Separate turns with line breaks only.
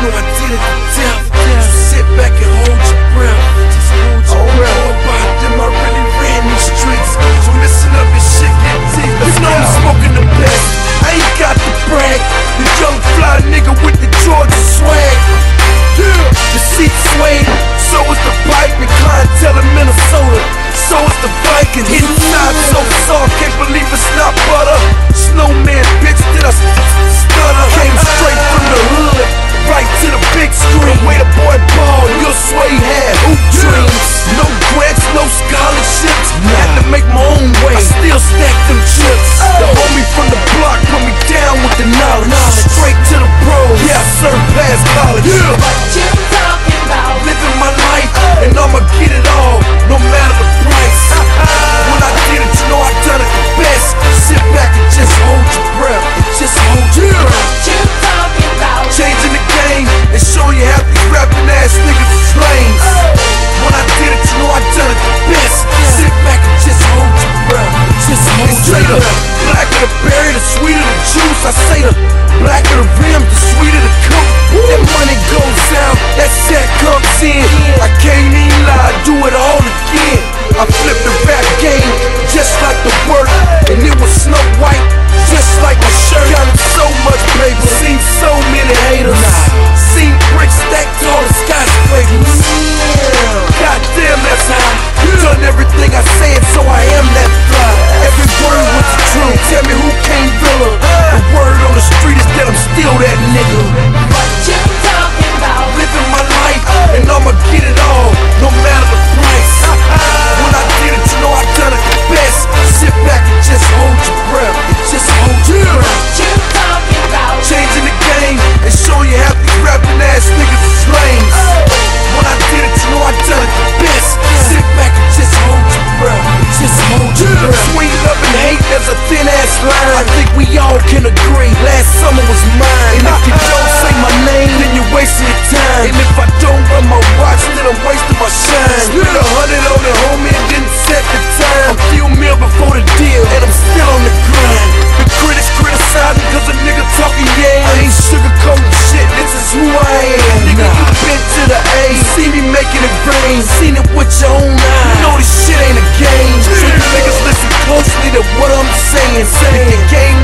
know I did it to death. So sit back and hold your breath. I don't know about them, I really ran these streets. So listen up, this shit get deep. You know I'm smoking the best. I ain't got to brag. The young fly nigga with the Georgia swag. Yeah, the seat swayed. So is the bike. and clientele in Minnesota. So is the Viking. Inside so soft, can't believe these thin ass line. I think we all can agree. Last summer was mine. And if you don't say my name, then you're wasting your time. And if I don't run my watch, then I'm wasting my shine. Spit a hundred on it, homie, and didn't set the time. A few mil before the deal, and I'm still on the grind. The critics criticizing cause a nigga talking, yeah. I ain't sugarcoating shit, this is who I am. Nigga, you been to the A, see me making it rain, seen it with your own eyes. Closely to what I'm saying. If the game